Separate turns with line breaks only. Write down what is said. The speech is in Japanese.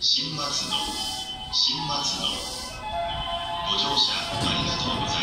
新松戸新松戸ご乗車ありがとうございます。